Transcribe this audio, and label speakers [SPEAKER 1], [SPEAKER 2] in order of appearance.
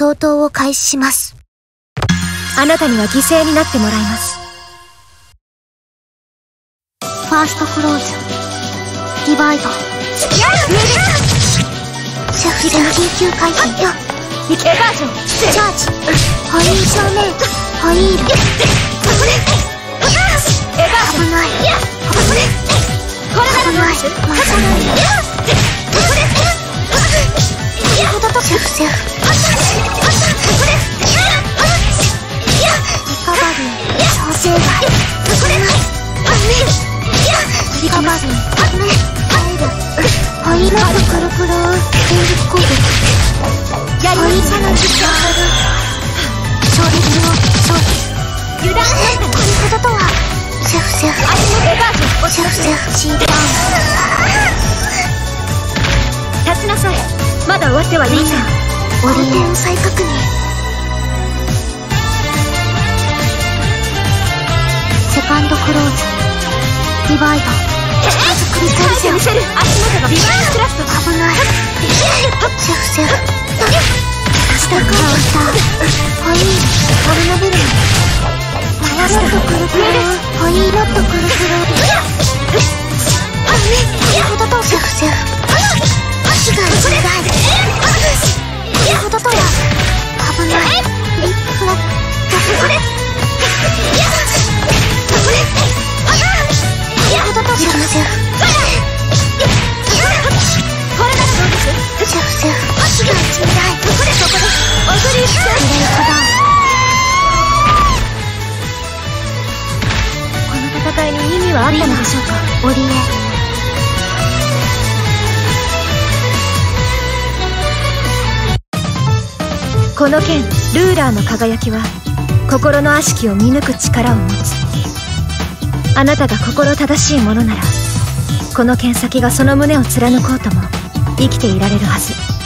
[SPEAKER 1] 相当を開始します。
[SPEAKER 2] あなたには犠牲になってもらいます
[SPEAKER 1] ファーストクローズ。ディバイド。シェフで緊急回避よ。
[SPEAKER 2] エバージョン
[SPEAKER 1] チャージ。ホイール正面。ホイール。危ない。危ない。まさない。リカバリー。入る。ホイールとくるくる。現実攻撃。
[SPEAKER 2] やりまし
[SPEAKER 1] ホイールの実況衝撃の勝利。
[SPEAKER 2] 油断しない
[SPEAKER 1] これほどとは。シェフシェフ。
[SPEAKER 2] エバージョン
[SPEAKER 1] シェフシェフ。シーダウン。
[SPEAKER 2] 立ちなさいまだ終わってはいません
[SPEAKER 1] オリエン再確認セカンドクローズディバイド近づくり返せ
[SPEAKER 2] 見せる足元がビバインクラフト
[SPEAKER 1] 危ないシェフシェフ下から来たホイールオルナブル回すとくるくるホイールとくるくるほどとシェフシェフ足が痛いほどとは危ないリップフラッほどとシェフシェフ
[SPEAKER 2] こに意味はあったのでしょうか
[SPEAKER 1] オリエ
[SPEAKER 2] この剣ルーラーの輝きは心の悪しきを見抜く力を持つ。あなたが心正しいものならこの剣先がその胸を貫こうとも生きていられるはず。